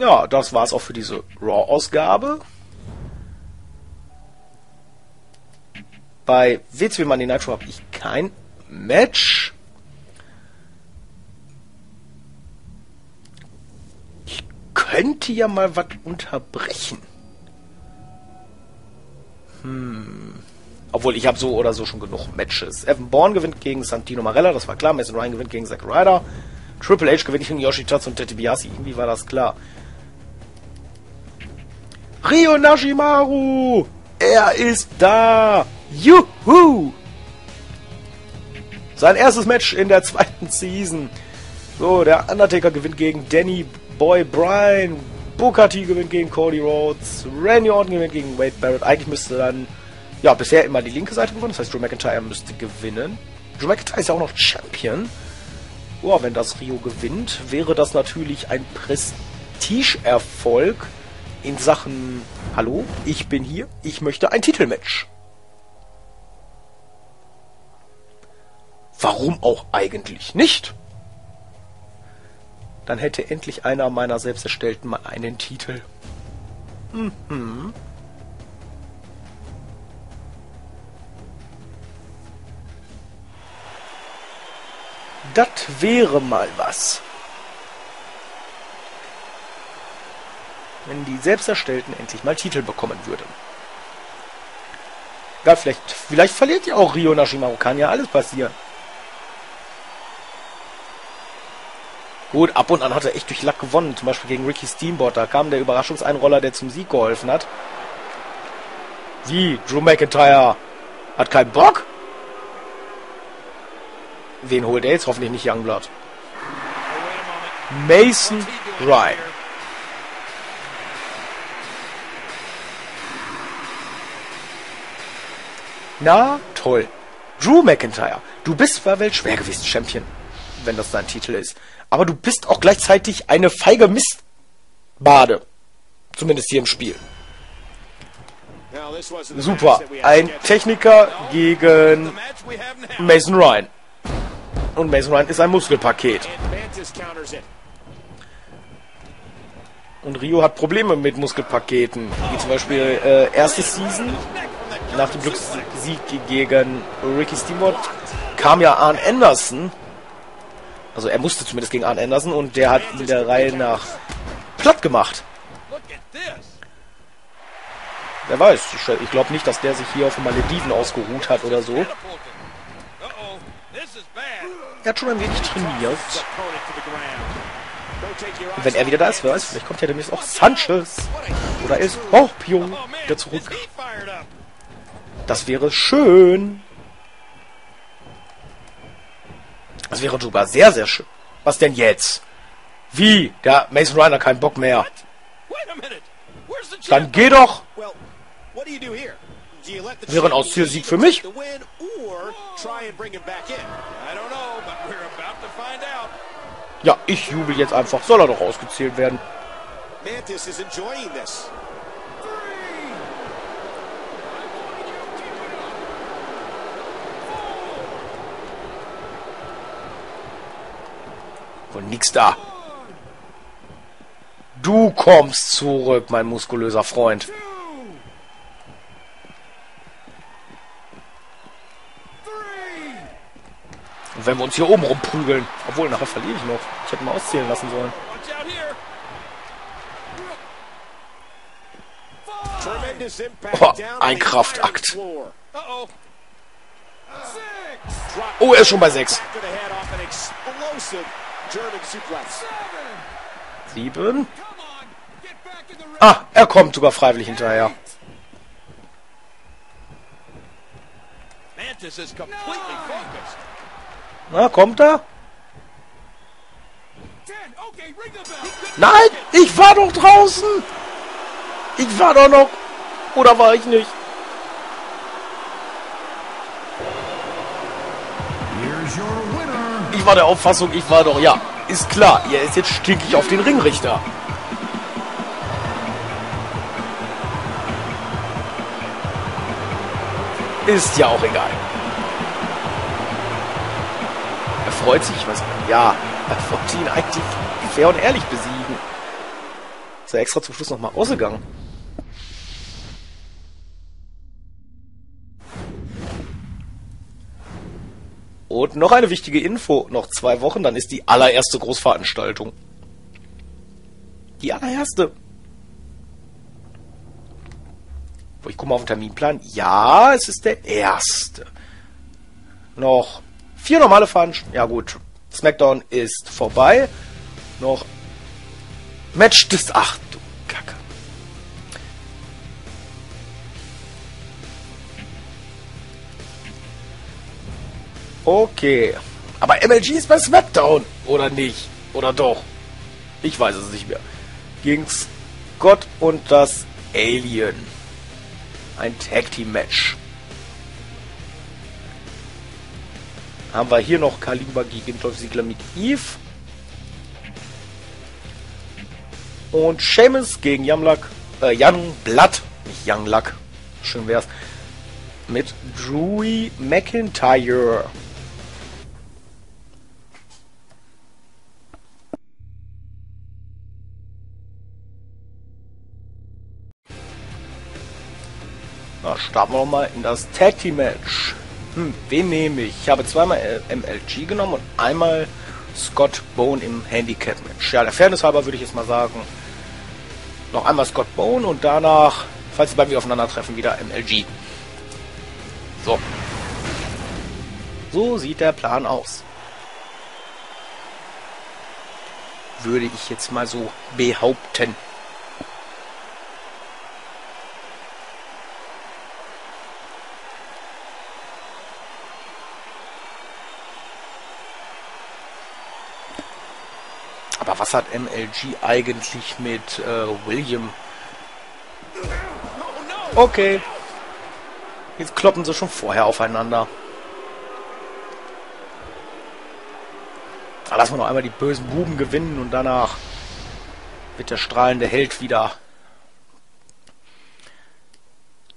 Ja, das war's auch für diese Raw-Ausgabe. Bei WCW Monday Nitro habe ich kein Match. Ich könnte ja mal was unterbrechen. Hm. Obwohl, ich habe so oder so schon genug Matches. Evan Bourne gewinnt gegen Santino Marella, das war klar. Mason Ryan gewinnt gegen Zack Ryder. Triple H gewinnt gegen Yoshitatsu und Tete Biasi. Irgendwie war das klar. Rio Nashimaru! Er ist da! Juhu! Sein erstes Match in der zweiten Season. So, der Undertaker gewinnt gegen Danny Boy Bryan. Booker T gewinnt gegen Cody Rhodes. Randy Orton gewinnt gegen Wade Barrett. Eigentlich müsste dann, ja, bisher immer die linke Seite gewonnen. Das heißt, Drew McIntyre müsste gewinnen. Drew McIntyre ist ja auch noch Champion. Oh, wenn das Rio gewinnt, wäre das natürlich ein Prestigeerfolg in Sachen Hallo, ich bin hier, ich möchte ein Titelmatch. Warum auch eigentlich nicht? Dann hätte endlich einer meiner selbst erstellten mal einen Titel. Mhm. Das wäre mal was. Wenn die selbst erstellten endlich mal Titel bekommen würden. Ja, vielleicht, vielleicht verliert ja auch Rio Nashimaru. Kann ja alles passieren. Gut, ab und an hat er echt durch Lack gewonnen. Zum Beispiel gegen Ricky Steamboat. Da kam der Überraschungseinroller, der zum Sieg geholfen hat. Wie? Drew McIntyre hat keinen Bock? Wen holt er jetzt? Hoffentlich nicht Youngblood. Mason Ryan. Na, toll. Drew McIntyre, du bist zwar Weltschwergewichts-Champion, wenn das dein Titel ist, aber du bist auch gleichzeitig eine feige Mistbade. Zumindest hier im Spiel. Super. Ein Techniker gegen Mason Ryan. Und Mason Ryan ist ein Muskelpaket. Und Rio hat Probleme mit Muskelpaketen. Wie zum Beispiel äh, erste Season nach dem Glückssieg gegen Ricky Steamboat kam ja Arn Anderson. Also er musste zumindest gegen Arn Anderson und der hat in der Reihe nach platt gemacht. Wer weiß, ich, glaube nicht, dass der sich hier auf den Malediven ausgeruht hat oder so. Er hat schon ein wenig trainiert. Und wenn er wieder da ist, wer weiß, vielleicht kommt ja demnächst auch Sanchez. Oder ist Scorpio wieder zurück. Das wäre schön. Das wäre sogar sehr, sehr schön. Was denn jetzt? Wie? Der Mason Reiner keinen Bock mehr. Dann geh doch. Wäre ein Auszielsieg für mich. Ja, ich jubel jetzt einfach. Soll er doch ausgezählt werden. Mantis is enjoying this. Wohl nix da. Du kommst zurück, mein muskulöser Freund. Und wenn wir uns hier oben rumprügeln. Obwohl, nachher verliere ich noch. Ich hätte mal auszählen lassen sollen. Oh, ein Kraftakt. Oh, er ist schon bei 6. Sieben. Ah, er kommt sogar freiwillig hinterher. Na, kommt er? Nein, ich war doch draußen. Ich war doch noch. Oder war ich nicht? Ich war der Auffassung, ich war doch, ja, ist klar, er ist jetzt stinkig auf den Ringrichter. Ist ja auch egal. Er freut sich, was, ja, er wollte ihn eigentlich fair und ehrlich besiegen. Ist er extra zum Schluss nochmal ausgegangen. Und noch eine wichtige Info. Noch zwei Wochen, dann ist die allererste Großveranstaltung. Die allererste. Ich gucke mal auf den Terminplan. Ja, es ist der erste. Noch vier normale Veranstaltungen. Ja gut, SmackDown ist vorbei. Noch Match des... Ach Okay. Aber MLG ist bei SmackDown. Oder nicht? Oder doch? Ich weiß es nicht mehr. Gegen Scott und das Alien. Ein Tag Team Match. Haben wir hier noch Kaliber gegen Dolph Ziggler mit Eve. Und Seamus gegen Jamlak, äh, Young Blood, nicht Young Luck, schön wär's, mit Drewy McIntyre. Starten wir mal in das Tag Match. Hm, wen nehme ich? Ich habe zweimal MLG genommen und einmal Scott Bone im Handicap Match. Ja, der Fairness halber würde ich jetzt mal sagen, noch einmal Scott Bone und danach, falls sie beiden wieder aufeinandertreffen, wieder MLG. So. So sieht der Plan aus. Würde ich jetzt mal so behaupten. Aber was hat MLG eigentlich mit äh, William? Okay. Jetzt kloppen sie schon vorher aufeinander. Da lassen wir noch einmal die bösen Buben gewinnen und danach wird der strahlende Held wieder.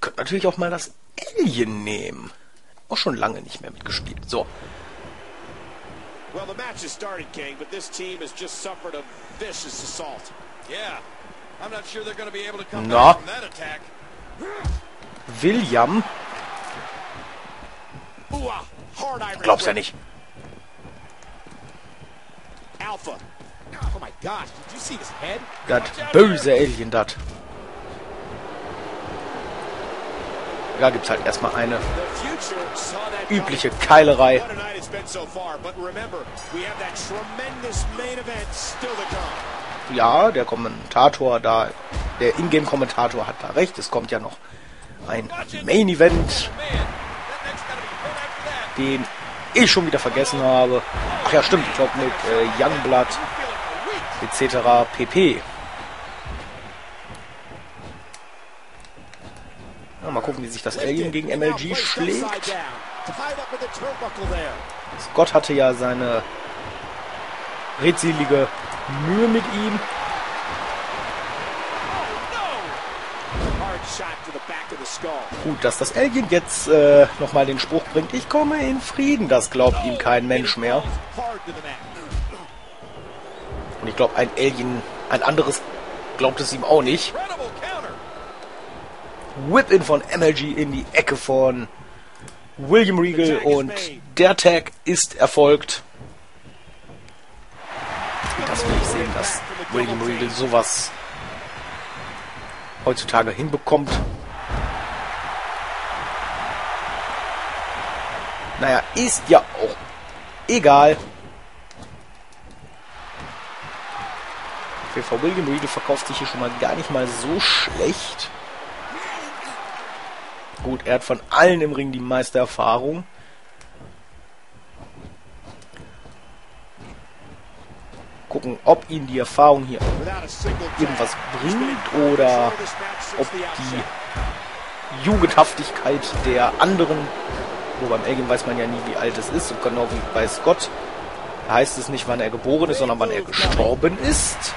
Könnt natürlich auch mal das Alien nehmen. Auch schon lange nicht mehr mitgespielt. So. Well, the match has started, King, but this team has just suffered a vicious assault. Yeah, I'm not sure they're going to be able to come no. back from that attack. William. Glaub's ja nicht. Alpha. Oh my gosh, did you see his head? Das böse Alien, das. Da gibt's halt erstmal eine übliche Keilerei. Ja, der Kommentator da, der Ingame-Kommentator hat da recht. Es kommt ja noch ein Main Event, den ich schon wieder vergessen habe. Ach ja, stimmt, ich glaube mit äh, Youngblood etc. pp. Ja, mal gucken, wie sich das Alien gegen MLG schlägt. Scott hatte ja seine redselige Mühe mit ihm. Gut, dass das Alien jetzt äh, nochmal den Spruch bringt, ich komme in Frieden, das glaubt ihm kein Mensch mehr. Und ich glaube, ein Alien, ein anderes glaubt es ihm auch nicht. Whip-In von MLG in die Ecke von William Regal und der Tag ist erfolgt. Das will ich sehen, dass William Regal sowas heutzutage hinbekommt. Naja, ist ja auch egal. Für William Regal verkauft sich hier schon mal gar nicht mal so schlecht. Gut, er hat von allen im Ring die meiste Erfahrung. Gucken, ob ihn die Erfahrung hier irgendwas bringt oder ob die Jugendhaftigkeit der anderen, wo beim Elgin weiß man ja nie, wie alt es ist, und genau wie bei Scott heißt es nicht, wann er geboren ist, sondern wann er gestorben ist.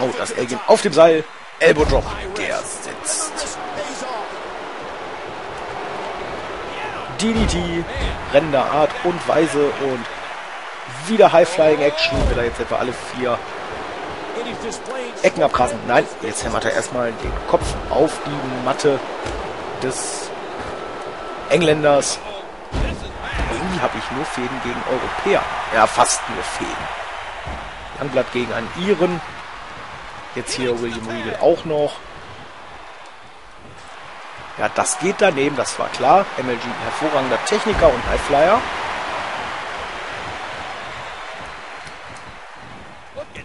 Oh, das Elgin auf dem Seil. Elbow Drop. Der sitzt. DDT, rennender Art und Weise und wieder High-Flying Action, will er jetzt etwa alle vier Ecken abkrasen. Nein, jetzt hämmert er erstmal den Kopf auf die Matte des Engländers. Irgendwie habe ich nur Fäden gegen Europäer. Ja, fast nur Fäden. Youngblood gegen einen Iren. Jetzt hier William Regal auch noch. Ja, das geht daneben, das war klar. MLG hervorragender Techniker und Highflyer.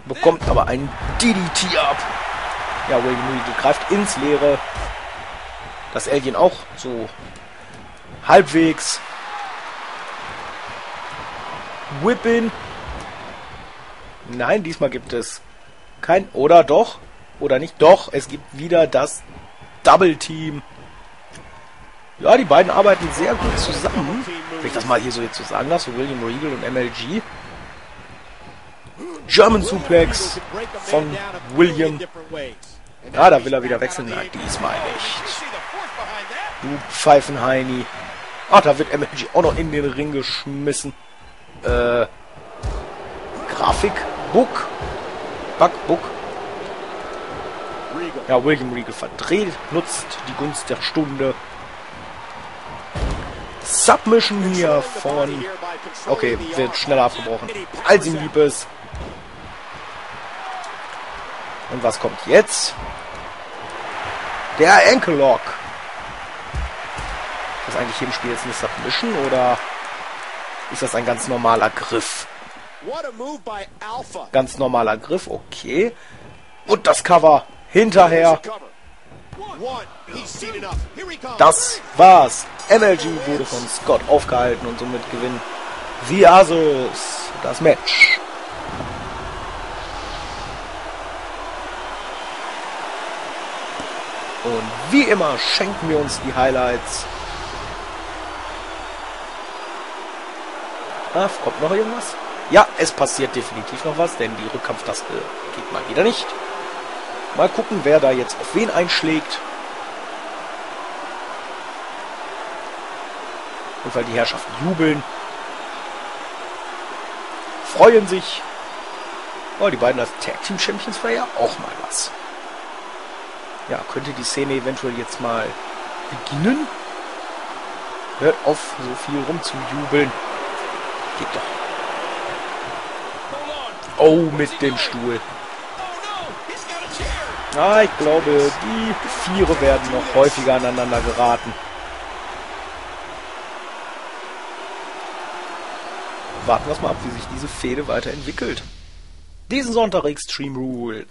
Bekommt aber einen DDT ab. Ja, William Regal greift ins Leere. Das Alien auch so halbwegs. Whippin. Nein, diesmal gibt es kein... Oder doch? Oder nicht? Doch, es gibt wieder das Double Team. Ja, die beiden arbeiten sehr gut zusammen. Wenn ich das mal hier so jetzt so sagen lasse, William Regal und MLG. German Suplex von William. Ja, da will er wieder wechseln. Nein, diesmal nicht. Du Pfeifenheini. Ah, da wird MLG auch noch in den Ring geschmissen. Äh, Grafik, Book, Bug, Book. Ja, William Regal verdreht, nutzt die Gunst der Stunde. Submission hier von... Okay, wird schneller abgebrochen, als ihm lieb ist. Und was kommt jetzt? Der Ankle Lock. Ist das eigentlich im Spiel jetzt eine Submission oder ist das ein ganz normaler Griff? Ganz normaler Griff, okay. Und das Cover hinterher. Das war's. MLG wurde von Scott aufgehalten und somit gewinnt The Asus das Match. Und wie immer schenken wir uns die Highlights. Ah, kommt noch irgendwas? Ja, es passiert definitiv noch was, denn die Rückkampftaste geht mal wieder nicht. Mal gucken, wer da jetzt auf wen einschlägt. Und weil die Herrschaften jubeln, freuen sich. Oh, die beiden als Tag Team Champions wäre ja auch mal was. Ja, könnte die Szene eventuell jetzt mal beginnen? Hört auf, so viel rumzujubeln. Geht doch. Oh, mit dem Stuhl. Ah, ich glaube, die Viere werden noch häufiger aneinander geraten. Warten wir mal ab, wie sich diese Fehde weiterentwickelt. Diesen Sonntag Extreme Rules.